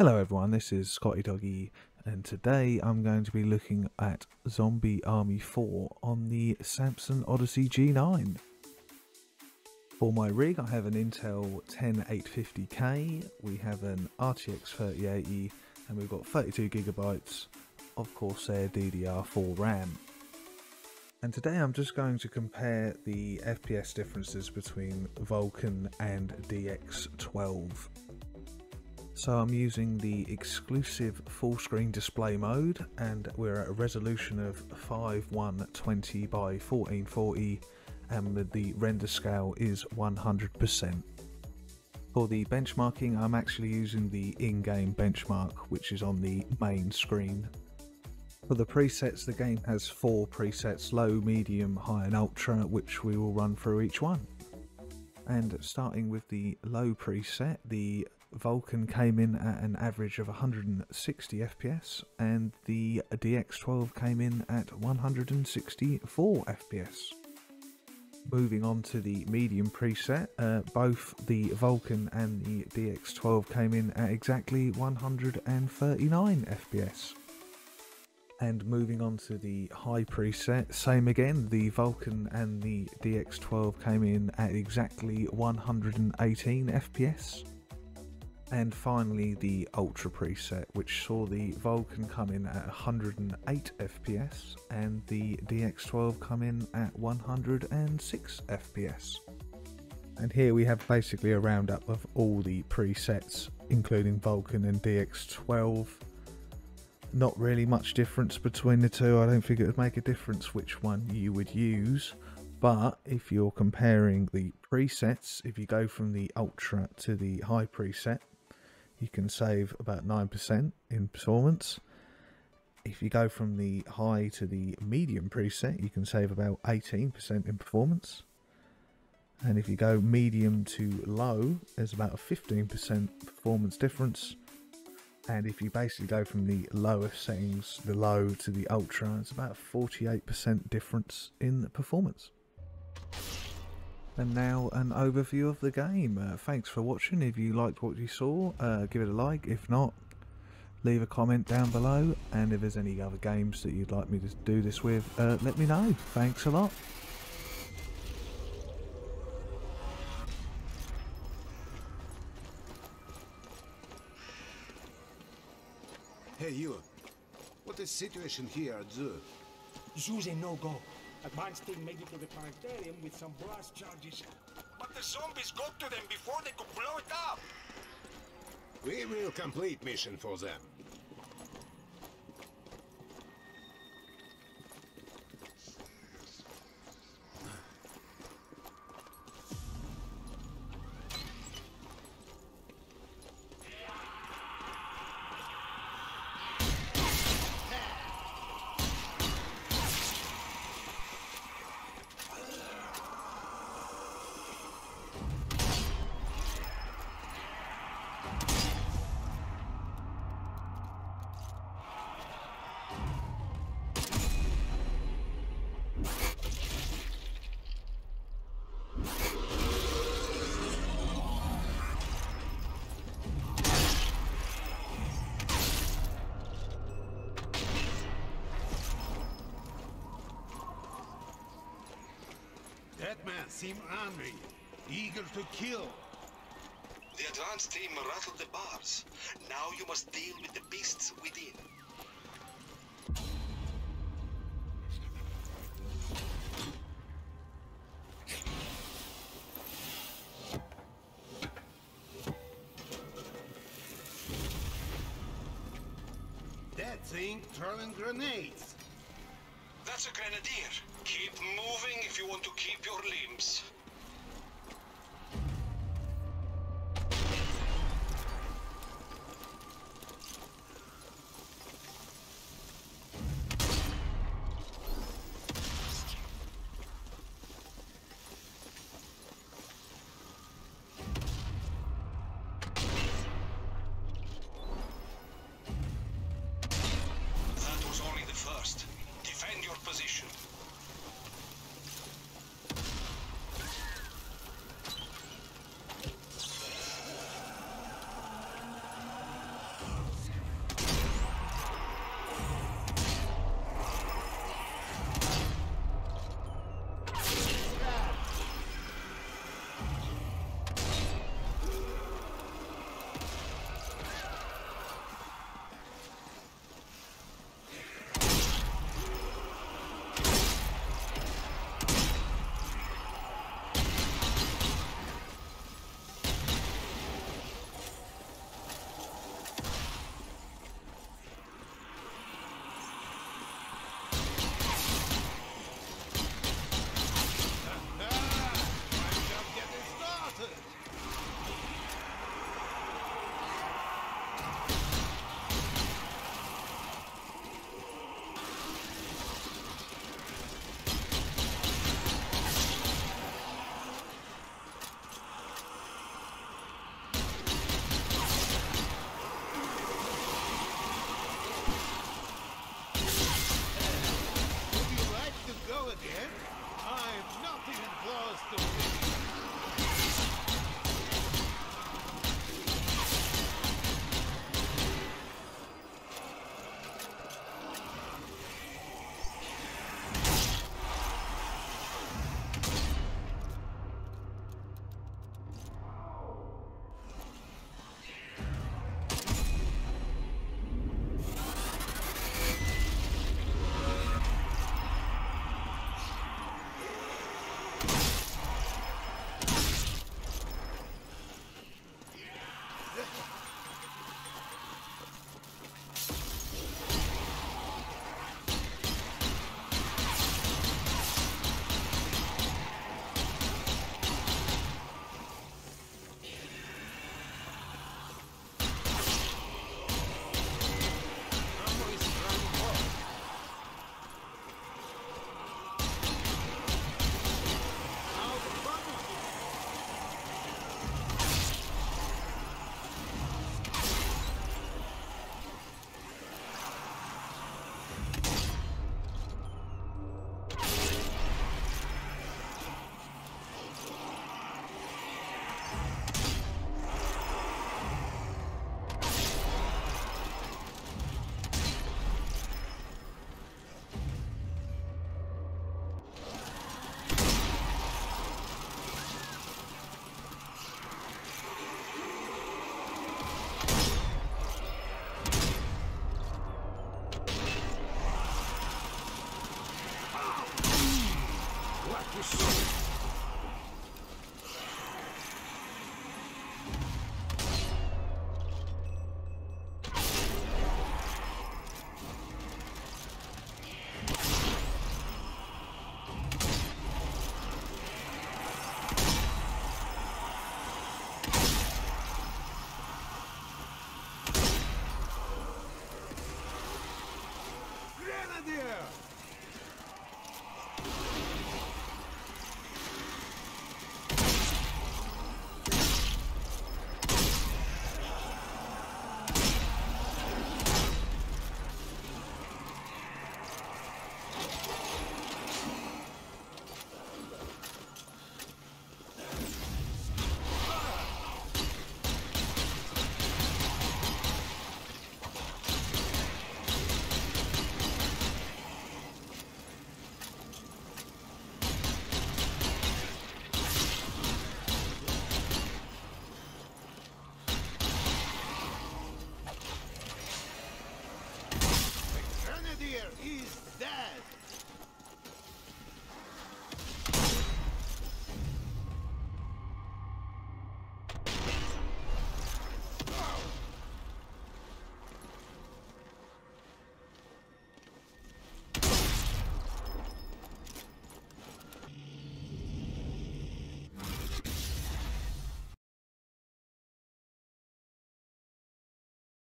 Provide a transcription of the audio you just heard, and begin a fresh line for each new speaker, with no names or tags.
Hello everyone, this is Scotty Doggy and today I'm going to be looking at Zombie Army 4 on the Samsung Odyssey G9. For my rig I have an Intel 10850K, we have an RTX 3080 and we've got 32GB of Corsair DDR4 RAM. And today I'm just going to compare the FPS differences between Vulkan and DX12. So I'm using the exclusive full screen display mode and we're at a resolution of 5120 by 1440 and the render scale is 100%. For the benchmarking I'm actually using the in-game benchmark which is on the main screen. For the presets the game has four presets low, medium, high and ultra which we will run through each one. And starting with the low preset, the Vulkan came in at an average of 160 FPS and the DX12 came in at 164 FPS. Moving on to the medium preset, uh, both the Vulkan and the DX12 came in at exactly 139 FPS. And moving on to the high preset, same again, the Vulkan and the DX12 came in at exactly 118 FPS. And finally the Ultra preset, which saw the Vulkan come in at 108 FPS and the DX12 come in at 106 FPS. And here we have basically a roundup of all the presets, including Vulkan and DX12. Not really much difference between the two. I don't think it would make a difference which one you would use. But if you're comparing the presets, if you go from the Ultra to the High preset, you can save about 9% in performance. If you go from the high to the medium preset, you can save about 18% in performance. And if you go medium to low, there's about a 15% performance difference. And if you basically go from the lowest settings, the low to the ultra, it's about 48% difference in performance. And now an overview of the game. Uh, thanks for watching. If you liked what you saw, uh, give it a like. If not, leave a comment down below. And if there's any other games that you'd like me to do this with, uh, let me know. Thanks a lot.
Hey, you. What is the situation here at Zoo?
Zoo's a no-go. Advanced team made it to the planetarium with some blast charges. But the zombies got to them before they could blow it up!
We will complete mission for them.
That man seemed angry, eager to kill.
The advanced team rattled the bars. Now you must deal with the beasts within.
That thing throwing grenades.
That's a grenadier. Keep moving if you want to keep your limbs. Position. in the
air.